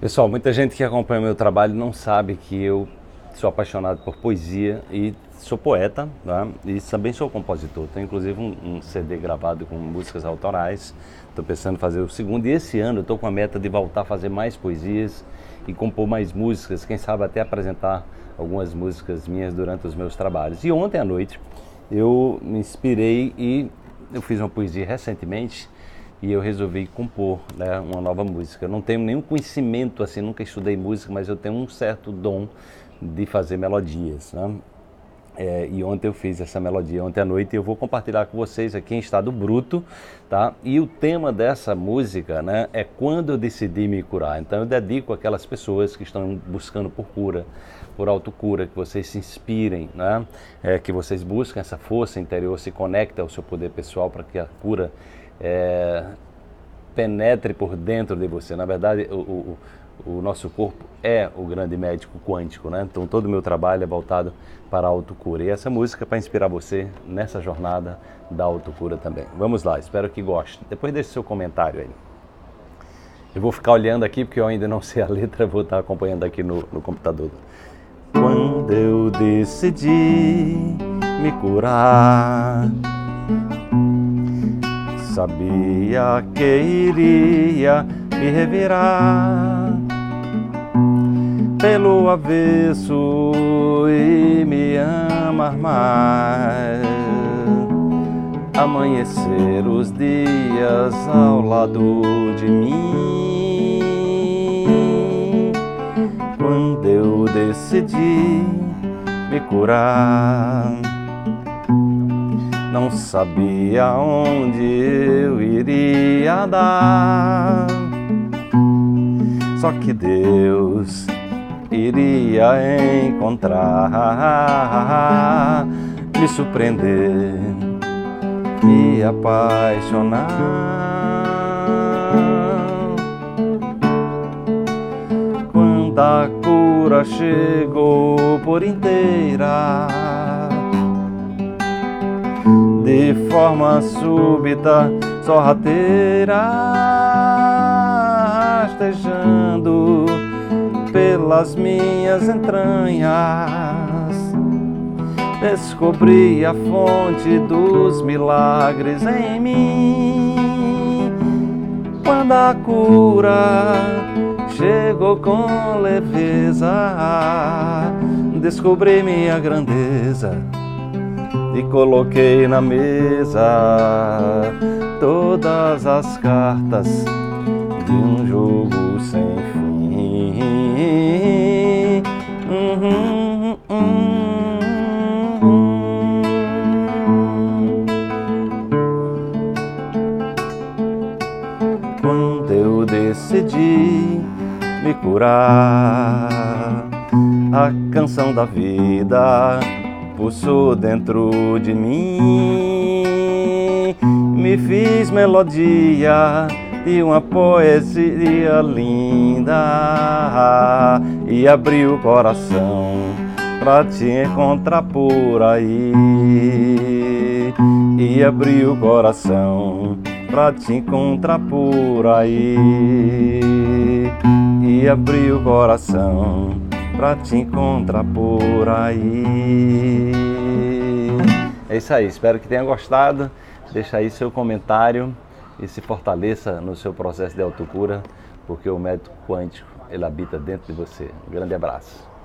Pessoal, muita gente que acompanha o meu trabalho não sabe que eu sou apaixonado por poesia e sou poeta né? e também sou compositor. Tenho inclusive um, um CD gravado com músicas autorais. Estou pensando em fazer o segundo e esse ano estou com a meta de voltar a fazer mais poesias e compor mais músicas, quem sabe até apresentar algumas músicas minhas durante os meus trabalhos. E ontem à noite eu me inspirei e eu fiz uma poesia recentemente e eu resolvi compor né, uma nova música. Eu não tenho nenhum conhecimento assim, nunca estudei música, mas eu tenho um certo dom de fazer melodias. Né? É, e ontem eu fiz essa melodia, ontem à noite, e eu vou compartilhar com vocês aqui em estado bruto, tá? E o tema dessa música, né, é quando eu decidi me curar. Então eu dedico aquelas pessoas que estão buscando por cura, por autocura, que vocês se inspirem, né? É, que vocês busquem essa força interior, se conectem ao seu poder pessoal para que a cura é, penetre por dentro de você. Na verdade, o, o, o, nosso corpo é o grande médico quântico, né? Então todo o meu trabalho é voltado para a autocura. E essa música é para inspirar você nessa jornada da autocura também. Vamos lá, espero que goste. Depois deixe seu comentário aí. Eu vou ficar olhando aqui porque eu ainda não sei a letra, vou estar acompanhando aqui no, no computador. Quando eu decidi me curar sabia que iria me revirar pelo avesso e me amar mais. Amanhecer os dias ao lado de mim. Quando eu decidi me curar não sabia onde eu iria dar. Só que Deus iria encontrar, me surpreender, me apaixonar. Quando a cura chegou por inteira de forma súbita, sorrateira, rastejando pelas minhas entranhas. Descobri a fonte dos milagres em mim. Quando a cura chegou com leveza, descobri minha grandeza e coloquei na mesa todas as cartas de um jogo sem fim. Quando eu decidi me curar, a canção da vida pulsou dentro de mim. Me fiz melodia e uma poesia linda e abri o coração pra te encontrar por aí. E abri o coração pra te encontrar por aí. E abri o coração pra te encontrar por aí. É isso aí, espero que tenha gostado. Deixa aí seu comentário e se fortaleça no seu processo de autocura, porque o médico quântico ele habita dentro de você. Um grande abraço.